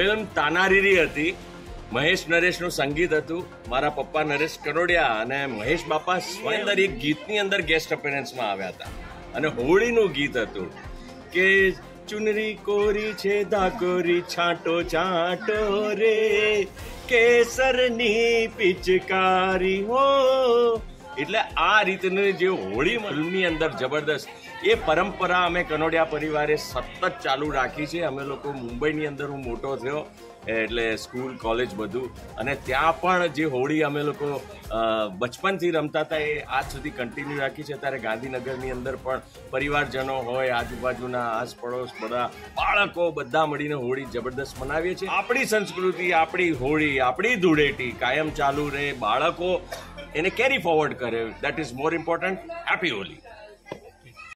Film Tanariri હતી. મહેશ નરેશનું સંગીત હતું. મારા પપ્પા નરેશ કરોડિયા અને મહેશ બાપા સ્વયંદર એક ગીતની અંદર ગેસ્ટ અપેરન્સમાં આવ્યા હતા. અને હોળીનું ગીત હતું. કે ચુનરી કોરી છે, ધાકોરી છાંટો છાંટો રે. કેસરની પિચકારી, હો. એટલે આ રીતની જે હોળી ફિલ્મની અંદર જબરદસ્ત, એ પરંપરા અમે કનોડિયા પરિવારે સતત ચાલુ રાખી છે. અમે લોકો મુંબઈની અંદર હું મોટો થયો, એટલે સ્કૂલ, કોલેજ બધું. અને ત્યાં પણ જે હોળી અમે લોકો બચપનથી રમતા હતા, એ આજ સુધી કન્ટિન્યુ રાખી છે. ત્યારે ગાંધીનગરની અંદર પણ પરિવારજનો હોય, આજુબાજુના આસપડોશ બધા, બાળકો બધા મળીને હોળી જબરદસ્ત મનાવીએ છીએ. આપણી સંસ્કૃતિ, આપણી હોળી, આપણી ધૂળેટી કાયમ ચાલુ રહે. બાળકો એને કેરી ફોરવર્ડ કરે. That is more important happy Holi